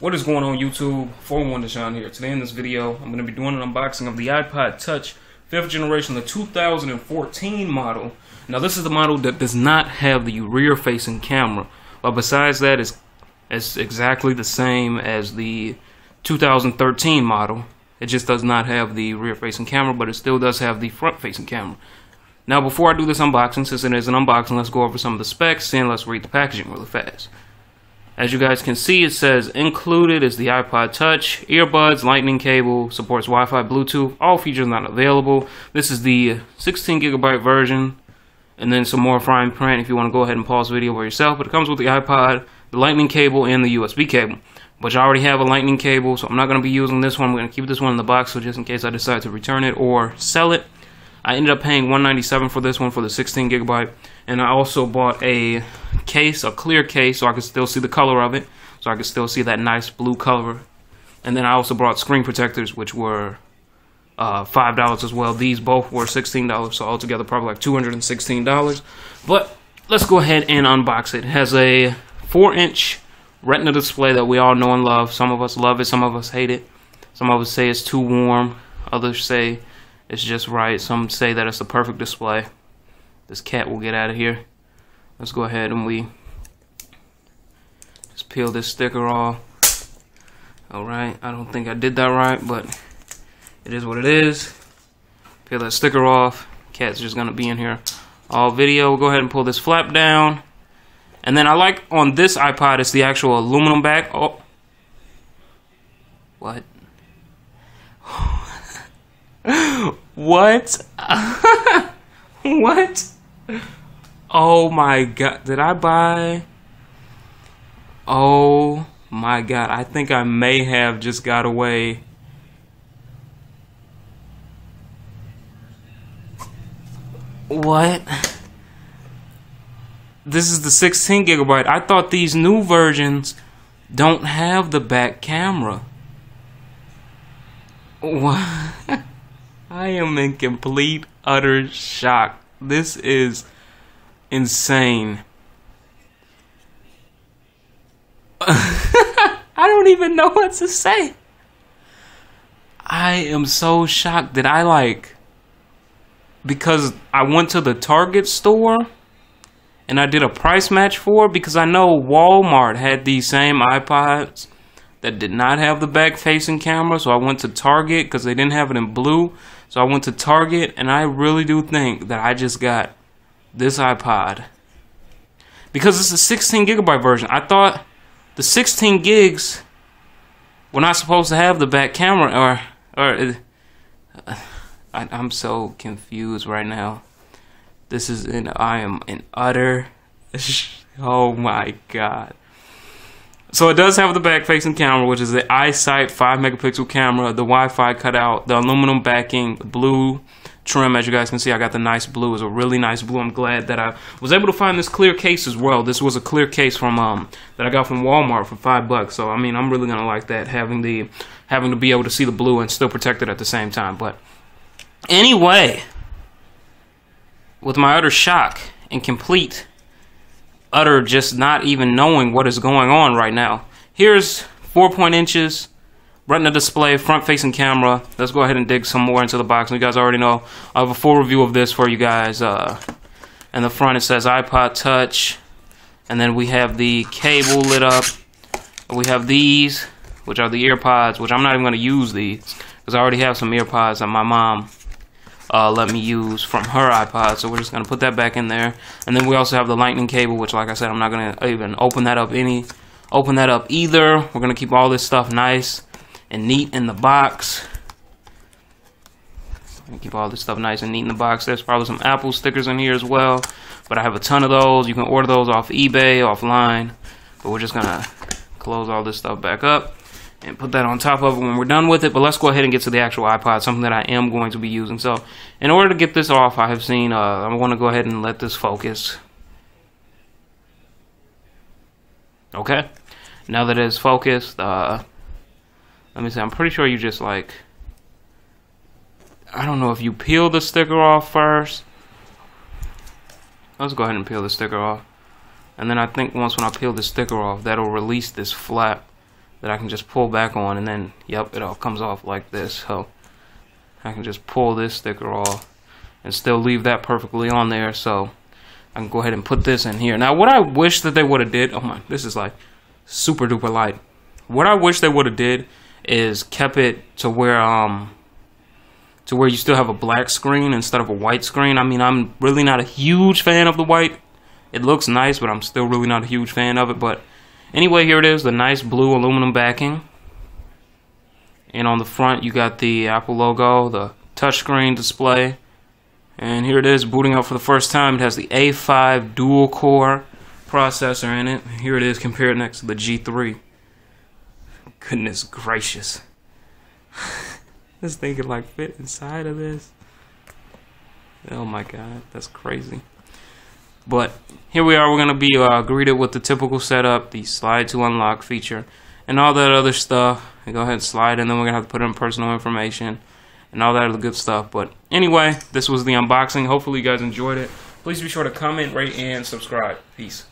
What is going on YouTube? 401 Deshawn here. Today in this video, I'm going to be doing an unboxing of the iPod Touch 5th generation, the 2014 model. Now this is the model that does not have the rear facing camera. But besides that, it's, it's exactly the same as the 2013 model. It just does not have the rear facing camera, but it still does have the front facing camera. Now before I do this unboxing, since it is an unboxing, let's go over some of the specs and let's read the packaging really fast. As you guys can see, it says included is the iPod Touch, earbuds, lightning cable, supports Wi-Fi, Bluetooth, all features not available. This is the 16 gigabyte version, and then some more fine print if you want to go ahead and pause the video by yourself. But it comes with the iPod, the lightning cable, and the USB cable. But you already have a lightning cable, so I'm not going to be using this one. I'm going to keep this one in the box, so just in case I decide to return it or sell it. I ended up paying 197 for this one for the 16 gigabyte, and I also bought a case, a clear case, so I could still see the color of it, so I could still see that nice blue color. And then I also brought screen protectors, which were uh, five dollars as well. These both were sixteen dollars, so altogether probably like two hundred and sixteen dollars. But let's go ahead and unbox it. It has a four-inch Retina display that we all know and love. Some of us love it, some of us hate it. Some of us say it's too warm. Others say it's just right. Some say that it's the perfect display. This cat will get out of here. Let's go ahead and we just peel this sticker off. Alright, I don't think I did that right, but it is what it is. Peel that sticker off. Cat's just gonna be in here all video. We'll go ahead and pull this flap down. And then I like on this iPod, it's the actual aluminum back. Oh. What? What? what? Oh my god. Did I buy? Oh my god. I think I may have just got away. What? This is the 16 gigabyte. I thought these new versions don't have the back camera. What? I am in complete, utter shock. This is insane. I don't even know what to say. I am so shocked that I like because I went to the Target store and I did a price match for it because I know Walmart had these same iPods that did not have the back facing camera. So I went to Target because they didn't have it in blue. So I went to Target and I really do think that I just got this iPod because it's a 16 gigabyte version. I thought the 16 gigs were not supposed to have the back camera or or uh, I, I'm so confused right now. This is in I am in utter oh my god. So it does have the back facing camera, which is the iSight 5 megapixel camera, the Wi-Fi cutout, the aluminum backing, the blue trim. As you guys can see, I got the nice blue. It's a really nice blue. I'm glad that I was able to find this clear case as well. This was a clear case from um that I got from Walmart for five bucks. So I mean, I'm really gonna like that having the having to be able to see the blue and still protect it at the same time. But anyway, with my utter shock and complete utter just not even knowing what is going on right now. Here's four point inches, retina display, front facing camera. Let's go ahead and dig some more into the box. You guys already know I have a full review of this for you guys. Uh, in the front it says iPod Touch, and then we have the cable lit up. We have these, which are the earpods, which I'm not even going to use these because I already have some earpods that my mom uh, let me use from her iPod. So we're just going to put that back in there. And then we also have the lightning cable, which like I said, I'm not going to even open that up any, open that up either. We're going to keep all this stuff nice and neat in the box. Keep all this stuff nice and neat in the box. There's probably some Apple stickers in here as well. But I have a ton of those. You can order those off eBay, offline. But we're just going to close all this stuff back up and put that on top of it when we're done with it. But let's go ahead and get to the actual iPod, something that I am going to be using. So in order to get this off, I have seen, uh, I want to go ahead and let this focus. Okay. Now that it's focused, uh, let me see, I'm pretty sure you just like, I don't know if you peel the sticker off first. Let's go ahead and peel the sticker off. And then I think once when I peel the sticker off, that'll release this flap that I can just pull back on and then yep it all comes off like this. So I can just pull this sticker off and still leave that perfectly on there. So I can go ahead and put this in here. Now what I wish that they would have did oh my this is like super duper light. What I wish they would have did is kept it to where um to where you still have a black screen instead of a white screen. I mean I'm really not a huge fan of the white. It looks nice but I'm still really not a huge fan of it but Anyway, here it is, the nice blue aluminum backing. And on the front, you got the Apple logo, the touchscreen display. And here it is, booting up for the first time. It has the A5 dual core processor in it. Here it is compared next to the G3. Goodness gracious. this thing can like fit inside of this. Oh my god, that's crazy. But here we are, we're going to be uh, greeted with the typical setup, the slide to unlock feature, and all that other stuff. And go ahead and slide, and then we're going to have to put in personal information and all that other good stuff. But anyway, this was the unboxing. Hopefully you guys enjoyed it. Please be sure to comment, rate, and subscribe. Peace.